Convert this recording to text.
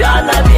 Y'all